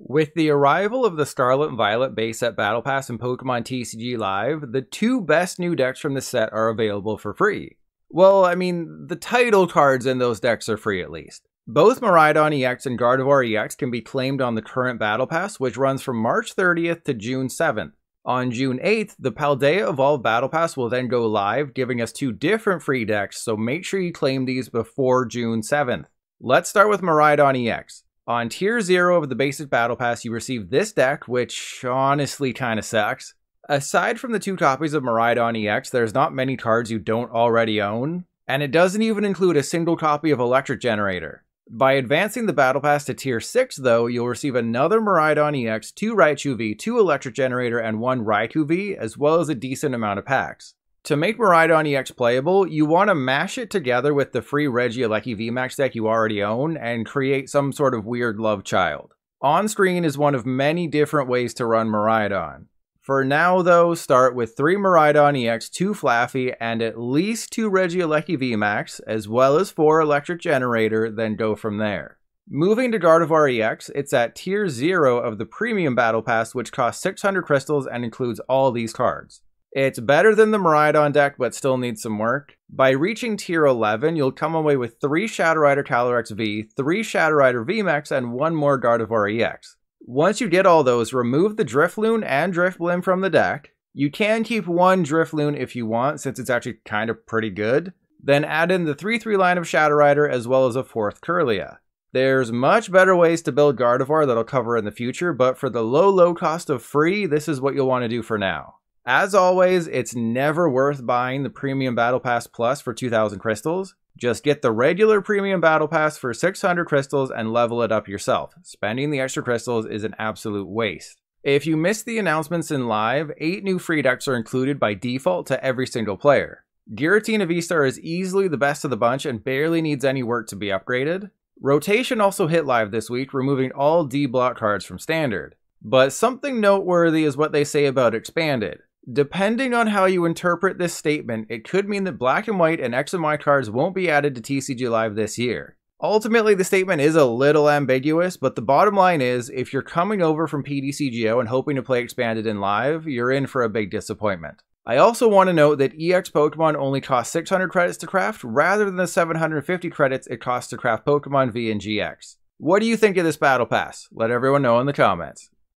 With the arrival of the Scarlet and Violet base set Battle Pass and Pokemon TCG Live, the two best new decks from the set are available for free. Well, I mean, the title cards in those decks are free at least. Both Miraidon EX and Gardevoir EX can be claimed on the current Battle Pass, which runs from March 30th to June 7th. On June 8th, the Paldea Evolved Battle Pass will then go live, giving us two different free decks, so make sure you claim these before June 7th. Let's start with Miraidon EX. On Tier 0 of the basic Battle Pass, you receive this deck, which honestly kinda sucks. Aside from the two copies of Miraidon EX, there's not many cards you don't already own, and it doesn't even include a single copy of Electric Generator. By advancing the Battle Pass to Tier 6, though, you'll receive another Miraidon EX, 2 Raichu V, 2 Electric Generator, and 1 Raikou V, as well as a decent amount of packs. To make Miraidon EX playable, you want to mash it together with the free Regieleki VMAX deck you already own and create some sort of weird love child. On screen is one of many different ways to run Miraidon. For now, though, start with 3 Miraidon EX, 2 Flaaffy, and at least 2 Regieleki VMAX, as well as 4 Electric Generator, then go from there. Moving to Gardevoir EX, it's at Tier 0 of the Premium Battle Pass, which costs 600 crystals and includes all these cards. It's better than the Miraidon deck, but still needs some work. By reaching tier 11, you'll come away with 3 Shadow Rider Calyrex V, 3 Shadow Rider VMAX, and 1 more Gardevoir EX. Once you get all those, remove the Drifloon and Drifblim from the deck. You can keep one Drifloon if you want, since it's actually kind of pretty good. Then add in the 3-3 line of Shadow Rider as well as a 4th Kirlia. There's much better ways to build Gardevoir that I'll cover in the future, but for the low, low cost of free, this is what you'll want to do for now. As always, it's never worth buying the Premium Battle Pass Plus for 2000 crystals. Just get the regular Premium Battle Pass for 600 crystals and level it up yourself. Spending the extra crystals is an absolute waste. If you missed the announcements in live, 8 new free decks are included by default to every single player. Giratina V-Star is easily the best of the bunch and barely needs any work to be upgraded. Rotation also hit live this week, removing all D block cards from standard. But something noteworthy is what they say about expanded. Depending on how you interpret this statement, it could mean that black and white and X and Y cards won't be added to TCG Live this year. Ultimately, the statement is a little ambiguous, but the bottom line is if you're coming over from PTCGO and hoping to play Expanded in Live, you're in for a big disappointment. I also want to note that EX Pokemon only cost 600 credits to craft rather than the 750 credits it costs to craft Pokemon V and GX. What do you think of this Battle Pass? Let everyone know in the comments.